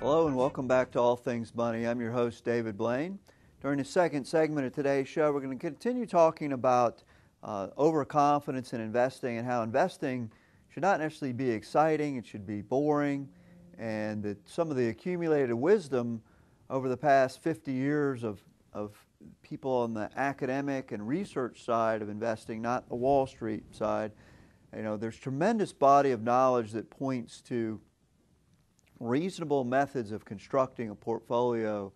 Hello and welcome back to All Things Money. I'm your host, David Blain. During the second segment of today's show, we're going to continue talking about uh, overconfidence in investing and how investing should not necessarily be exciting, it should be boring, and that some of the accumulated wisdom over the past 50 years of, of people on the academic and research side of investing, not the Wall Street side, you know, there's tremendous body of knowledge that points to reasonable methods of constructing a portfolio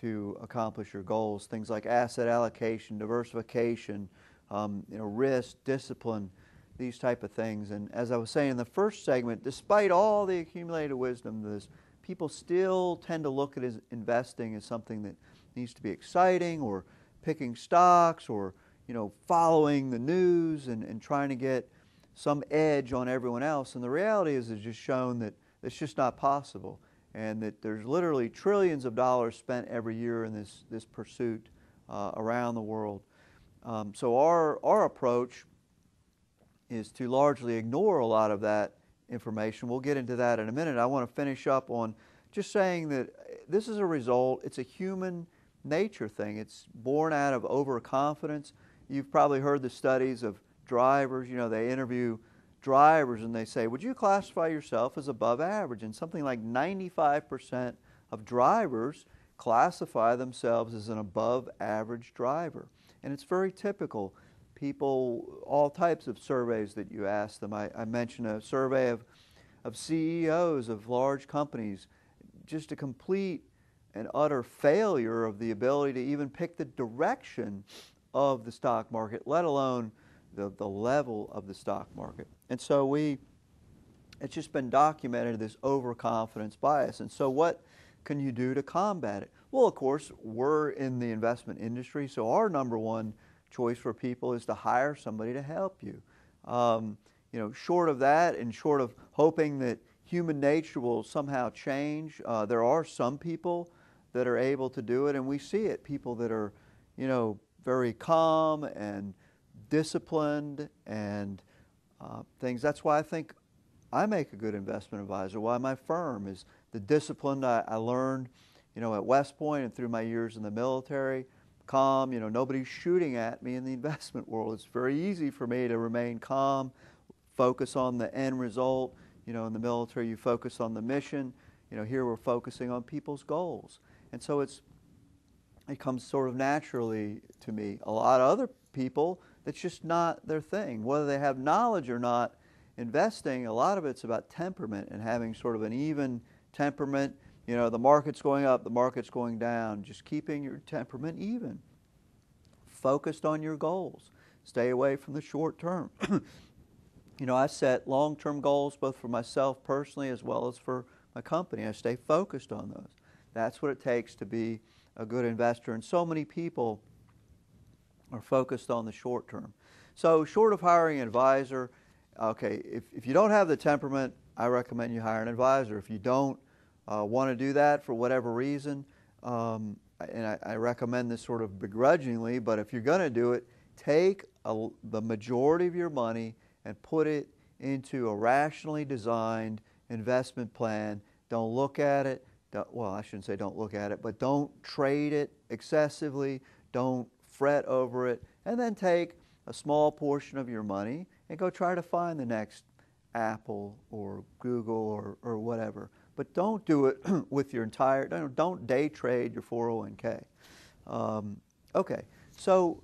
to accomplish your goals. Things like asset allocation, diversification, um, you know, risk, discipline, these type of things. And as I was saying in the first segment, despite all the accumulated wisdom, this people still tend to look at investing as something that needs to be exciting or picking stocks or you know following the news and, and trying to get some edge on everyone else. And the reality is it's just shown that it's just not possible and that there's literally trillions of dollars spent every year in this, this pursuit uh, around the world. Um, so our, our approach is to largely ignore a lot of that information. We'll get into that in a minute. I want to finish up on just saying that this is a result, it's a human nature thing. It's born out of overconfidence. You've probably heard the studies of drivers, you know, they interview drivers and they say, Would you classify yourself as above average? And something like 95% of drivers classify themselves as an above average driver. And it's very typical. People, all types of surveys that you ask them. I, I mentioned a survey of, of CEOs of large companies, just a complete and utter failure of the ability to even pick the direction of the stock market, let alone the, the level of the stock market. And so we, it's just been documented this overconfidence bias. And so what can you do to combat it? Well, of course, we're in the investment industry, so our number one choice for people is to hire somebody to help you. Um, you know, short of that and short of hoping that human nature will somehow change, uh, there are some people that are able to do it, and we see it. People that are, you know, very calm and disciplined and uh, things. That's why I think I make a good investment advisor. Why my firm is the discipline I, I learned, you know, at West Point and through my years in the military. Calm, you know, nobody's shooting at me in the investment world. It's very easy for me to remain calm, focus on the end result. You know, in the military, you focus on the mission. You know, here we're focusing on people's goals. And so it's it comes sort of naturally to me. A lot of other people, that's just not their thing. Whether they have knowledge or not, investing, a lot of it's about temperament and having sort of an even temperament. You know, the market's going up, the market's going down. Just keeping your temperament even. Focused on your goals. Stay away from the short term. you know, I set long term goals both for myself personally as well as for my company. I stay focused on those. That's what it takes to be a good investor. And so many people are focused on the short term. So, short of hiring an advisor, okay, if, if you don't have the temperament, I recommend you hire an advisor. If you don't uh, want to do that for whatever reason, um, and I, I, recommend this sort of begrudgingly, but if you're going to do it, take a, the majority of your money and put it into a rationally designed investment plan. Don't look at it well, I shouldn't say don't look at it, but don't trade it excessively, don't fret over it, and then take a small portion of your money and go try to find the next Apple or Google or, or whatever. But don't do it with your entire, don't, don't day trade your 401k. Um, okay, so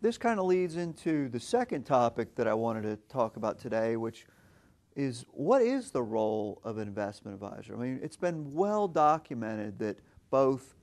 this kind of leads into the second topic that I wanted to talk about today, which is what is the role of an investment advisor? I mean, it's been well documented that both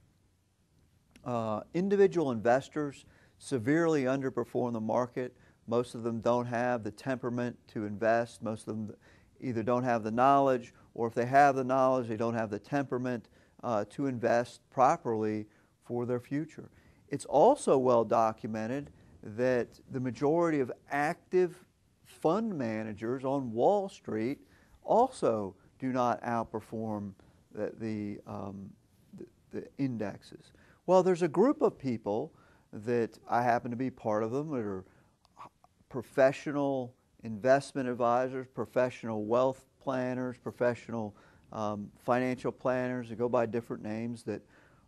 uh, individual investors severely underperform the market. Most of them don't have the temperament to invest. Most of them either don't have the knowledge, or if they have the knowledge, they don't have the temperament uh, to invest properly for their future. It's also well documented that the majority of active fund managers on Wall Street also do not outperform the, the, um, the, the indexes. Well, there's a group of people that I happen to be part of them that are professional investment advisors, professional wealth planners, professional um, financial planners that go by different names that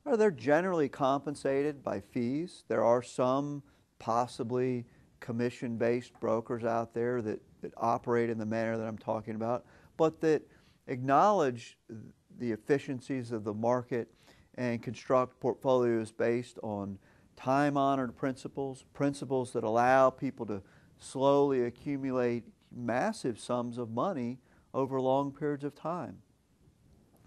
are they're generally compensated by fees. There are some possibly commission-based brokers out there that, that operate in the manner that I'm talking about, but that acknowledge the efficiencies of the market and construct portfolios based on time-honored principles, principles that allow people to slowly accumulate massive sums of money over long periods of time.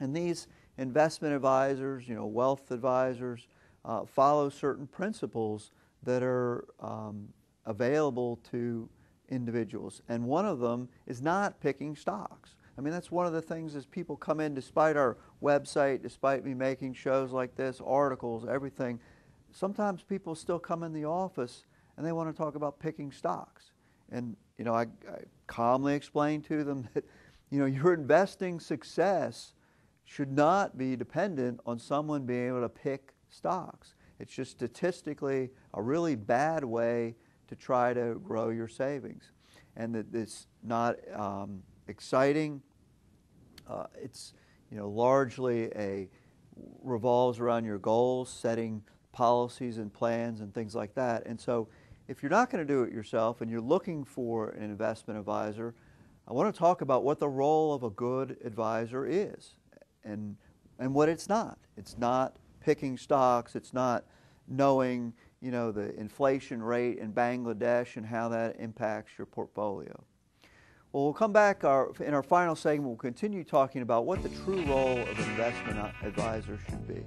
And these investment advisors, you know, wealth advisors, uh, follow certain principles that are um, available to individuals. And one of them is not picking stocks. I mean, that's one of the things as people come in, despite our website, despite me making shows like this, articles, everything, sometimes people still come in the office and they want to talk about picking stocks. And, you know, I, I calmly explain to them that, you know, your investing success should not be dependent on someone being able to pick stocks. It's just statistically a really bad way to try to grow your savings. And that it's not um, exciting. Uh, it's you know largely a revolves around your goals, setting policies and plans and things like that. And so if you're not going to do it yourself and you're looking for an investment advisor, I want to talk about what the role of a good advisor is and, and what it's not. It's not picking stocks. It's not knowing, you know, the inflation rate in Bangladesh and how that impacts your portfolio. Well, we'll come back uh, our, in our final segment. We'll continue talking about what the true role of an investment advisor should be.